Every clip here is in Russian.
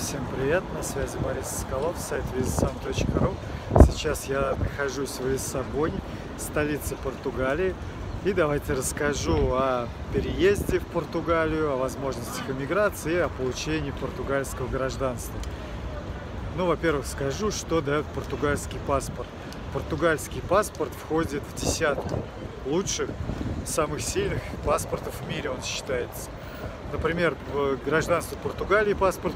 Всем привет, на связи Борис Соколов, сайт vizasam.ru. Сейчас я нахожусь в Лиссабоне, столице Португалии. И давайте расскажу о переезде в Португалию, о возможностях иммиграции и о получении португальского гражданства. Ну, во-первых, скажу, что дает португальский паспорт. Португальский паспорт входит в десятку лучших, самых сильных паспортов в мире, он считается. Например, гражданство Португалии, паспорт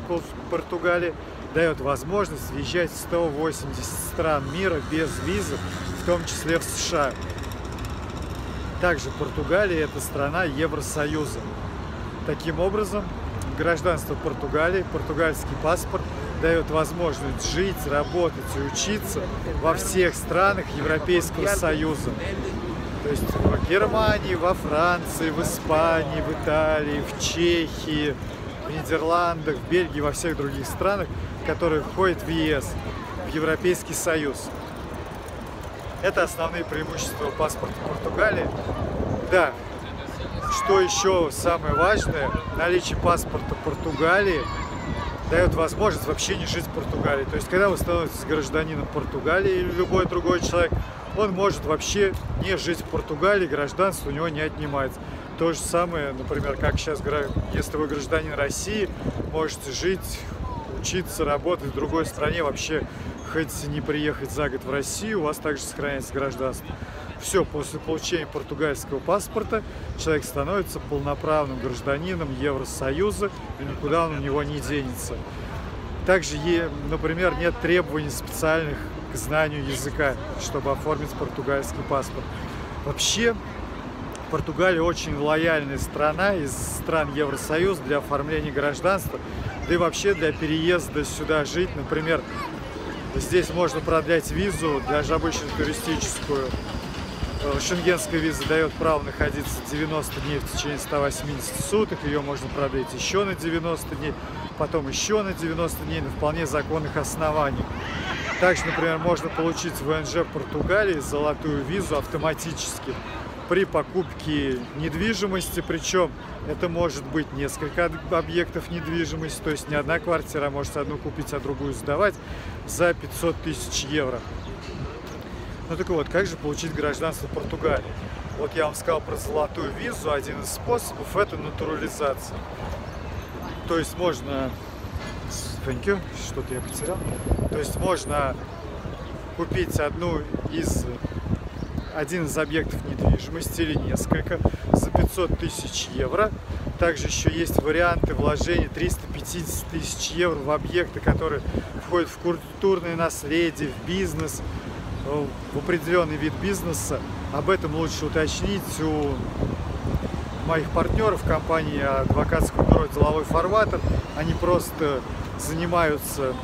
Португалии дает возможность въезжать в 180 стран мира без визы, в том числе в США. Также Португалия – это страна Евросоюза. Таким образом, гражданство Португалии, португальский паспорт дает возможность жить, работать и учиться во всех странах Европейского Союза. То есть в Германии, во Франции, в Испании, в Италии, в Чехии, в Нидерландах, в Бельгии, во всех других странах, которые входят в ЕС, в Европейский Союз. Это основные преимущества паспорта Португалии. Да, что еще самое важное, наличие паспорта Португалии дает возможность вообще не жить в Португалии. То есть, когда вы становитесь гражданином Португалии или любой другой человек, он может вообще не жить в Португалии, гражданство у него не отнимается. То же самое, например, как сейчас, если вы гражданин России, можете жить, учиться, работать в другой стране, вообще хотите не приехать за год в Россию, у вас также сохраняется гражданство. Все, после получения португальского паспорта человек становится полноправным гражданином Евросоюза, и никуда он у него не денется. Также, например, нет требований специальных знанию языка, чтобы оформить португальский паспорт. Вообще, Португалия очень лояльная страна из стран Евросоюза для оформления гражданства, да и вообще для переезда сюда жить. Например, здесь можно продлять визу, даже обычную туристическую. Э, шенгенская виза дает право находиться 90 дней в течение 180 суток, ее можно продлить еще на 90 дней, потом еще на 90 дней на вполне законных основаниях. Также, например, можно получить в ВНЖ Португалии золотую визу автоматически при покупке недвижимости, причем это может быть несколько объектов недвижимости, то есть не одна квартира, может одну купить, а другую сдавать за 500 тысяч евро. Ну так вот, как же получить гражданство Португалии? Вот я вам сказал про золотую визу, один из способов это натурализация. То есть можно Thank you. Что-то я потерял. То есть можно купить одну из один из объектов недвижимости или несколько за 500 тысяч евро. Также еще есть варианты вложения 350 тысяч евро в объекты, которые входят в культурное наследие, в бизнес, в определенный вид бизнеса. Об этом лучше уточнить у моих партнеров компании адвокатского бюро «Деловой фарватер». Они просто занимаются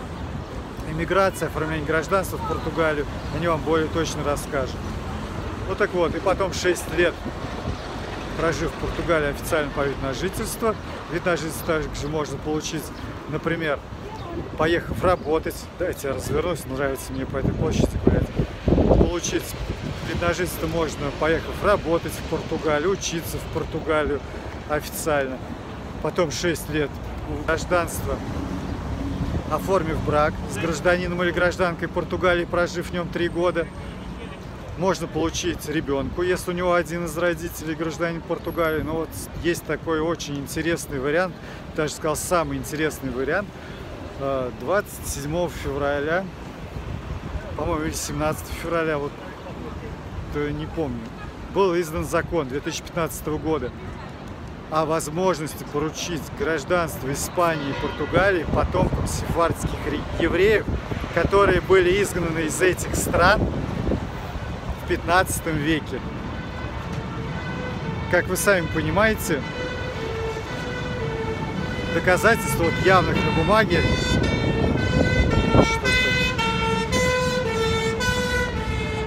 иммиграцией, оформлением гражданства в Португалию, они вам более точно расскажут. Вот так вот, и потом 6 лет прожив в Португалии официально по вид на жительство. Вид на жительство также можно получить, например, поехав работать. Давайте я развернусь, нравится мне по этой площади гулять. Получить жительство можно, поехав работать в Португалию, учиться в Португалию официально. Потом 6 лет гражданства оформив брак с гражданином или гражданкой Португалии, прожив в нем три года, можно получить ребенку, если у него один из родителей гражданин Португалии. Но вот есть такой очень интересный вариант, даже сказал самый интересный вариант. 27 э, февраля, по-моему, или 17 февраля, вот не помню, был издан закон 2015 года о возможности поручить гражданство Испании и Португалии потомкам сефардских евреев, которые были изгнаны из этих стран в 15 веке. Как вы сами понимаете, доказательств вот явных на бумаге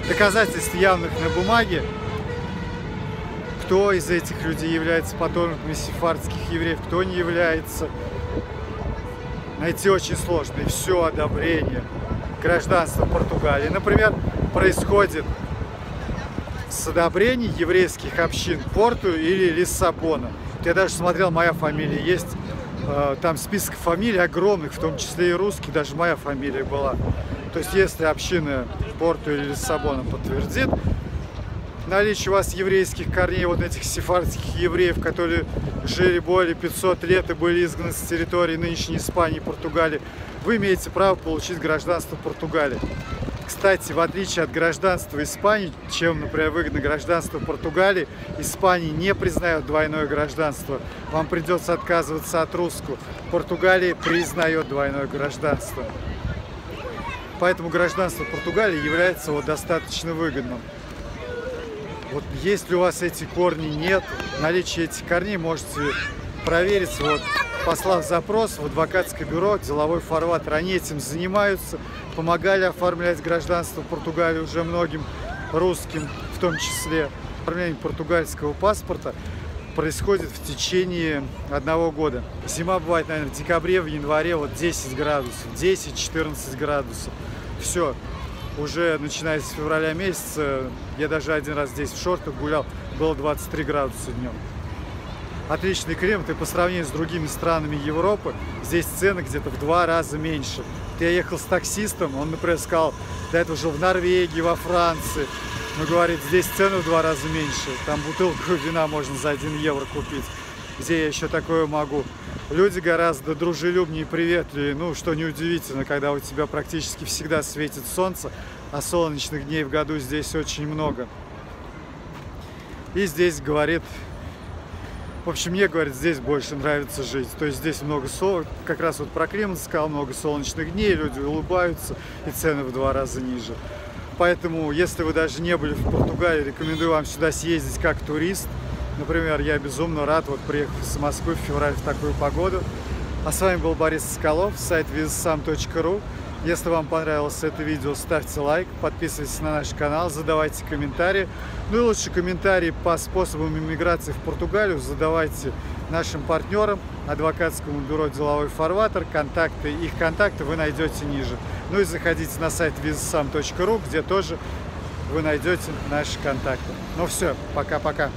доказательств явных на бумаге кто из этих людей является потомками сефардских евреев, кто не является. Найти очень сложно. И все одобрение гражданства Португалии, например, происходит с одобрений еврейских общин Порту или Лиссабона. Я даже смотрел, моя фамилия есть Э, там список фамилий огромных, в том числе и русский, даже моя фамилия была. То есть если община Порту или Лиссабона подтвердит, наличие у вас еврейских корней, вот этих сефардских евреев, которые жили более 500 лет и были изгнаны с территории нынешней Испании и Португалии, вы имеете право получить гражданство Португалии. Кстати, в отличие от гражданства Испании, чем, например, выгодно гражданство Португалии, Испании не признают двойное гражданство. Вам придется отказываться от русского. Португалия признает двойное гражданство. Поэтому гражданство Португалии является вот достаточно выгодным. Вот если у вас эти корни нет, наличие этих корней можете проверить, вот, послав запрос в адвокатское бюро, деловой фарватер. Они этим занимаются, помогали оформлять гражданство Португалии уже многим русским, в том числе. Оформление португальского паспорта происходит в течение одного года. Зима бывает, наверное, в декабре, в январе вот 10 градусов, 10-14 градусов. Все, уже начиная с февраля месяца, я даже один раз здесь в шортах гулял, было 23 градуса днем. Отличный климат, и по сравнению с другими странами Европы, здесь цены где-то в два раза меньше. Я ехал с таксистом, он, например, сказал, до этого жил в Норвегии, во Франции. Но говорит, здесь цены в два раза меньше. Там бутылку вина можно за 1 евро купить. Где я еще такое могу? Люди гораздо дружелюбнее и приветливее, ну, что неудивительно, когда у тебя практически всегда светит солнце, а солнечных дней в году здесь очень много. И здесь говорит, в общем, мне, говорит, здесь больше нравится жить. То есть здесь много сол, как раз вот про климат сказал, много солнечных дней, люди улыбаются, и цены в два раза ниже. Поэтому, если вы даже не были в Португалии, рекомендую вам сюда съездить как турист – Например, я безумно рад вот приехать из Москвы в феврале в такую погоду. А с вами был Борис Соколов, сайт vizsam.ru. Если вам понравилось это видео, ставьте лайк, подписывайтесь на наш канал, задавайте комментарии. Ну и лучше комментарии по способам иммиграции в Португалию задавайте нашим партнерам, адвокатскому бюро «Деловой фарватер». Контакты, их контакты вы найдете ниже. Ну и заходите на сайт vizsam.ru, где тоже вы найдете наши контакты. Ну все, пока-пока.